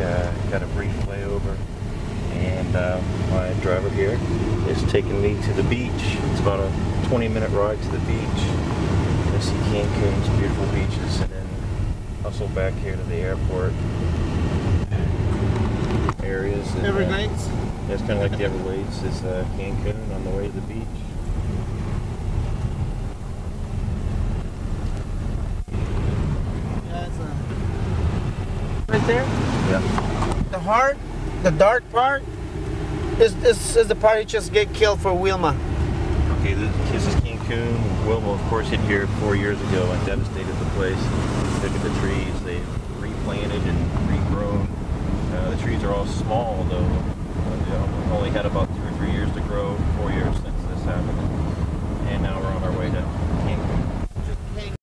uh, got a brief layover, and uh, my driver here is taking me to the beach. It's about a 20 minute ride to the beach. I see Cancun's beautiful beaches, and then hustle back here to the airport areas. and, uh, Everglades. yeah, it's kind of like the Everglades. Is uh, Cancun on the way to the beach. Yeah, uh, right there. Yeah. The hard, the dark part, is this is the part you just get killed for Wilma. Okay, this, is Cancun. Wilma, of course, hit here four years ago and devastated the place. Look at the trees. They replanted and regrown. Uh, the trees are all small, though. Uh, only had about two or three years to grow. Four years since this happened.